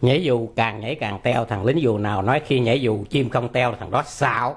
nhảy dù càng nhảy càng teo, thằng lính dù nào nói khi nhảy dù chim không teo thằng đó xạo.